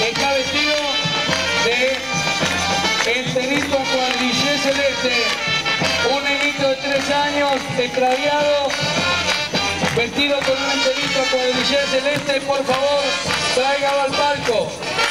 está vestido de enterito cuadrillé celeste. Un nenito de tres años, extraviado, vestido con un enterito cuadrillé celeste, por favor, salga al palco.